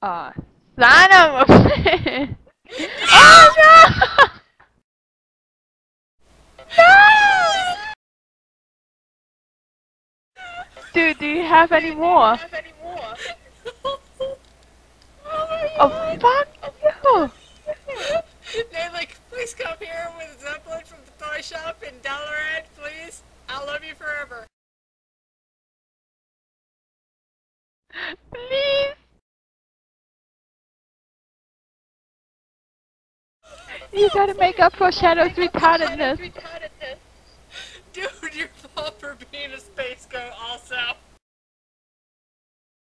Uh, oh, of a Oh no! No! Dude, do you have any more? Oh, fuck you! They like, please come here with Zeppelin from the toy shop in Dalaran, please. I'll love you forever. You gotta make up for Shadow's retardedness. Dude, you're fault for being a space goat also.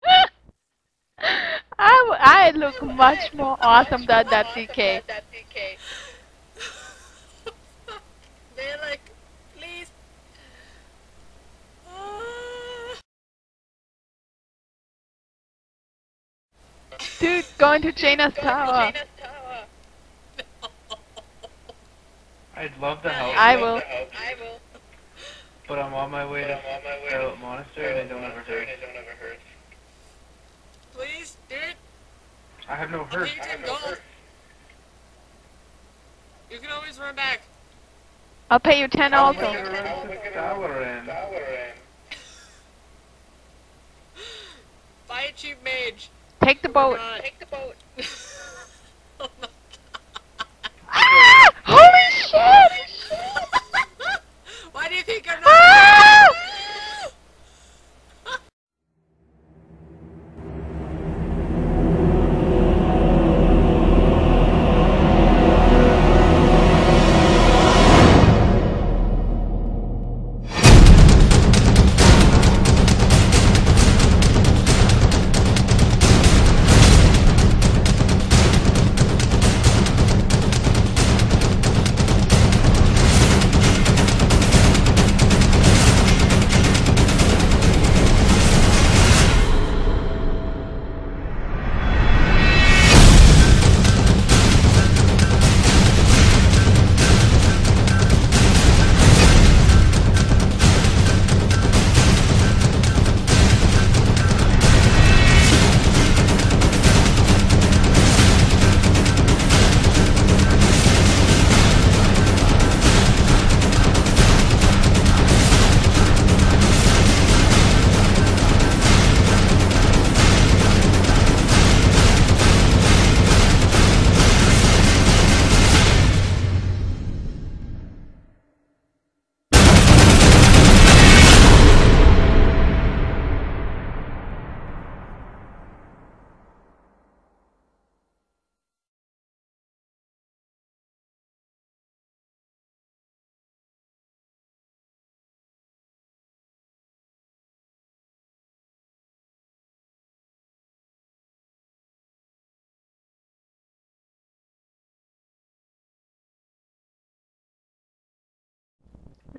I, w- I look much more awesome than that DK. They're like, please. Dude, going to Jaina's tower. I'd love to help, I will. I will. But I'm on my way to Scarlet Monastery and I don't have a hurt. Please, dude. I have no I'll hurt. give you 10 gold. You can always run back. I'll pay you 10 I'm also. gonna run to Buy a cheap mage. Take the boat. Take the boat. oh my Ah! Holy shit! Why do you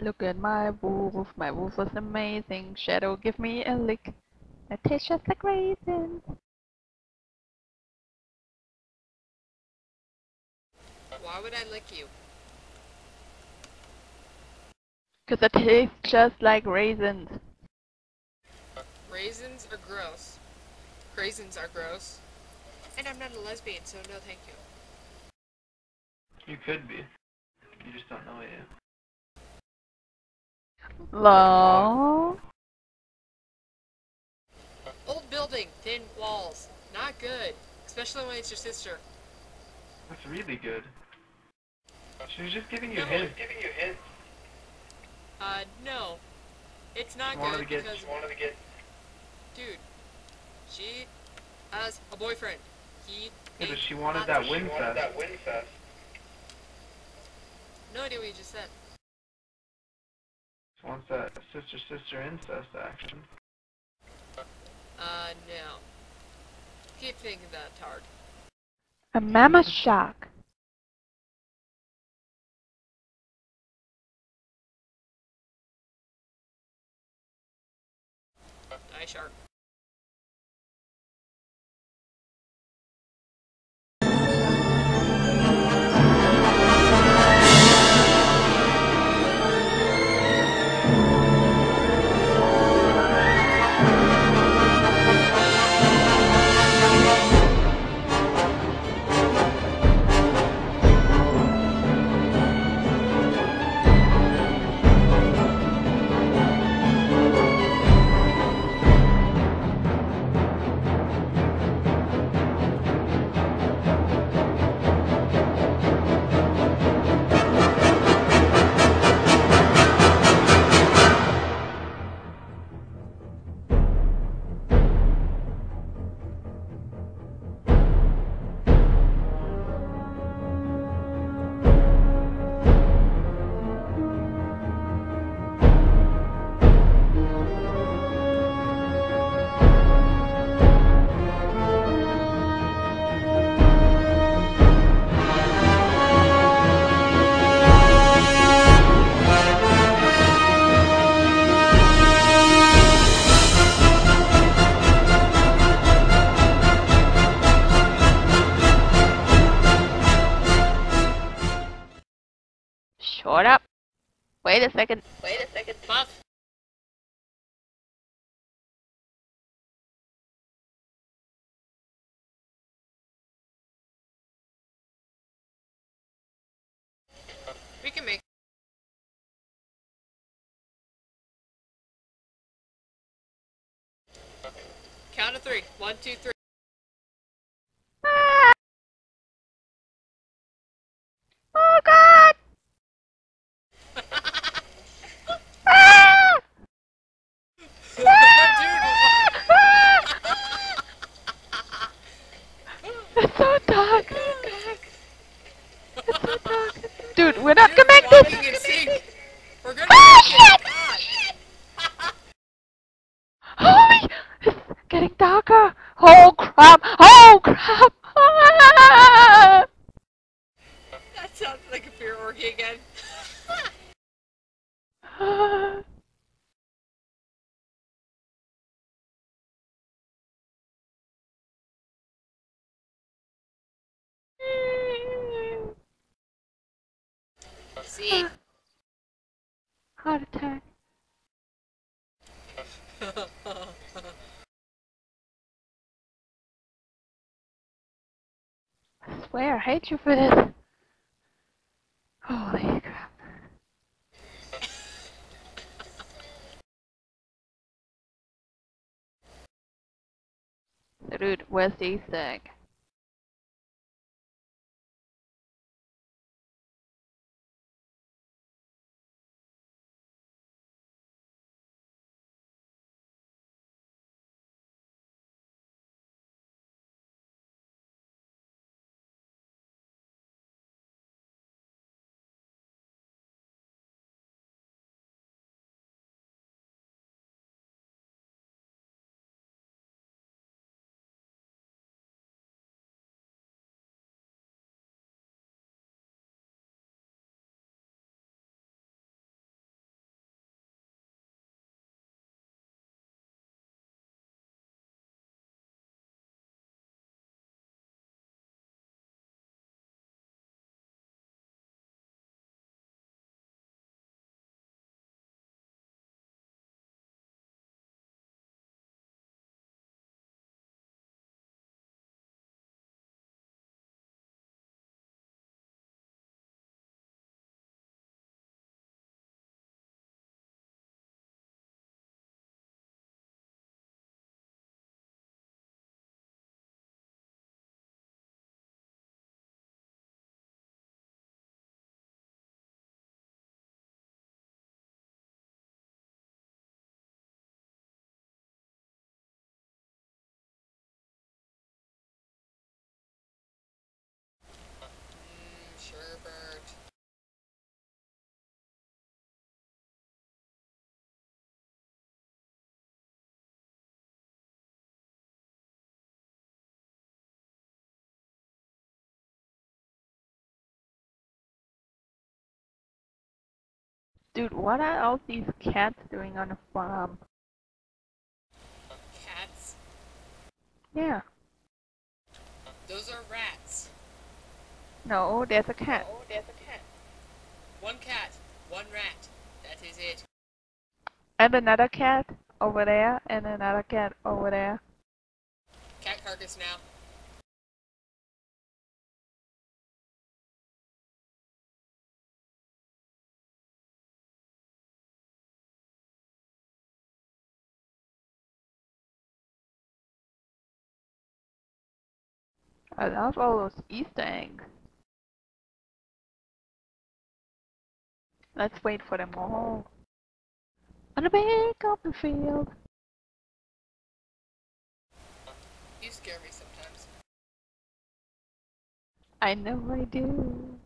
Look at my wolf. My wolf was amazing. Shadow, give me a lick. That tastes just like raisins. Why would I lick you? Cause it tastes just like raisins. Raisins are gross. Raisins are gross. And I'm not a lesbian, so no thank you. You could be. You just don't know it yet. Lol. Old building, thin walls. Not good. Especially when it's your sister. That's really good. She was just giving you No, hints. Uh, no. It's not She good to get. because, She wanted to get. dude, she has a boyfriend. He Yeah, but she wanted that shit. win fest. No idea what you just said. She wants that sister sister incest action. Uh, no. Keep thinking that, Tard. A mammoth shark. Nice shark. Hold up. Wait a second. Wait a second. Muff. We can make. Count of three. One, two, three. Ah! Oh god! Ah! It's so dark. It's so dark. Dude, we're not Dude, gonna make we're walking in this. sync. We're gonna Ah, make it. God. Holy, it's getting darker. Oh crap! Oh crap! Ah! That sounds like a beer orgy again. See? Heart attack. I swear, I hate you for this. Holy crap. Dude, where's the Easter? Dude, what are all these cats doing on a farm? Cats. Yeah. Those are rats. No, there's a cat. Oh, there's a cat. One cat, one rat. That is it. And another cat over there, and another cat over there. Cat carcass now. I love all those Easter eggs. Let's wait for them all. On a big open field. You scare me sometimes. I know I do.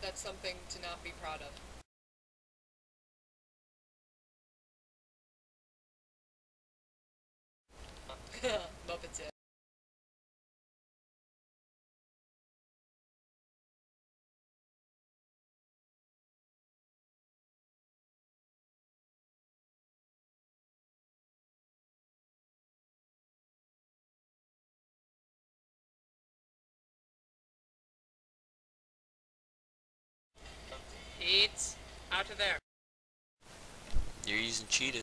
That's something to not be proud of. Cheats. Out of there. You're using cheetah.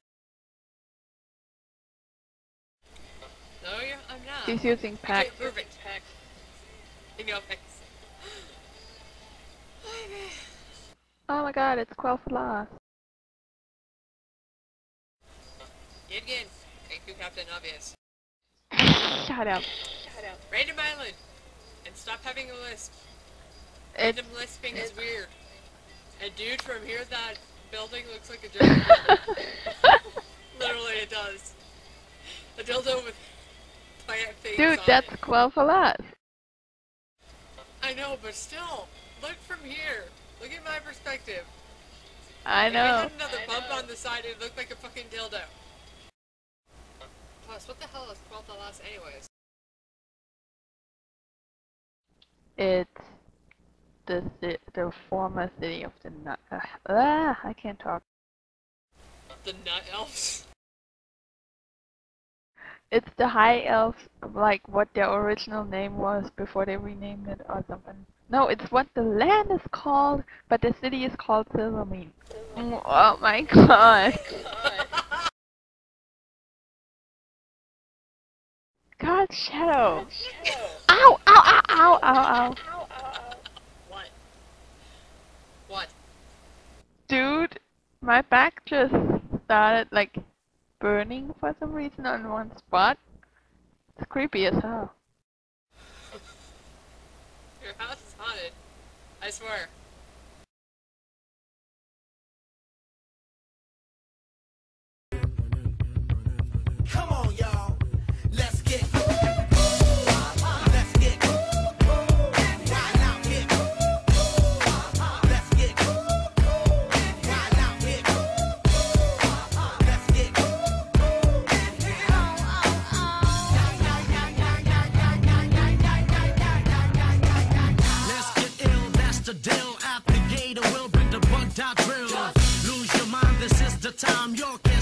No, you're, I'm not. He's using pack. can't prove it. In your face. Oh my god, it's Quel'Thalas. Yet again. Thank you, Captain Obvious. Shut up. Shut up. Random Island. And stop having a lisp. It's Random lisping is weird. A dude from here, that building looks like a dildo. Literally, it does. A dildo with plant things Dude, on that's it. Quel'Thalas. I know, but still, look from here. Look at my perspective. I If know. it had another bump on the side, it'd look like a fucking dildo. Plus, what the hell is Quel'Thalas anyways? It's the the former city of the nut. Uh, ah, I can't talk. The Nut Elves? It's the High Elves, like what their original name was before they renamed it or something. No, it's what the land is called, but the city is called Silvermoon. Mm, Oh my god. God, Shadow. Ow, ow, ow, ow, ow, ow. What? What? Dude, my back just started like burning for some reason on one spot. It's creepy as hell. Your house is haunted. I swear. Deal at the gate, and we'll bring the bug dot drill. Lose your mind, this is the time. You're.